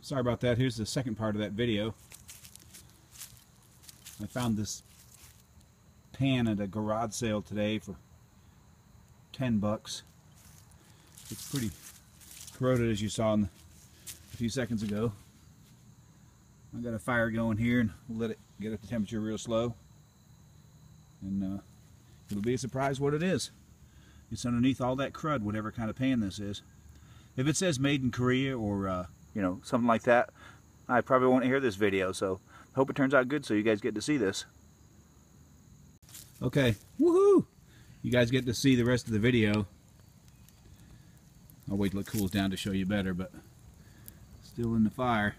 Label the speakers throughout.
Speaker 1: sorry about that. Here's the second part of that video. I found this pan at a garage sale today for 10 bucks. It's pretty corroded as you saw in the, a few seconds ago. I got a fire going here and let it get up to temperature real slow. And uh, it'll be a surprise what it is. It's underneath all that crud, whatever kind of pan this is. If it says made in Korea or, uh, you know, something like that, I probably won't hear this video. So hope it turns out good so you guys get to see this. Okay, woohoo! You guys get to see the rest of the video. I'll wait till it cools down to show you better, but still in the fire.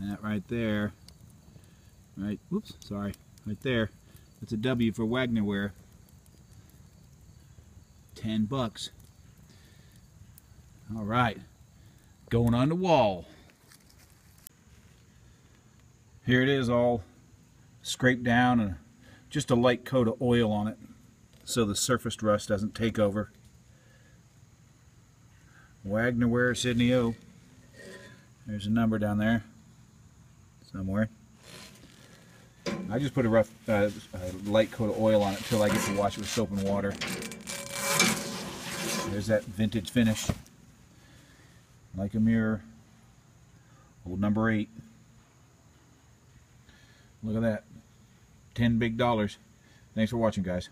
Speaker 1: That right there, right, whoops, sorry, right there, that's a W for Wagnerware. 10 bucks. All right, going on the wall. Here it is all scraped down and just a light coat of oil on it so the surface rust doesn't take over. Wagnerware Sidney O. There's a number down there somewhere. I just put a rough, uh, a light coat of oil on it until I get to wash it with soap and water. There's that vintage finish. Like a mirror. Old number eight. Look at that. 10 big dollars. Thanks for watching, guys.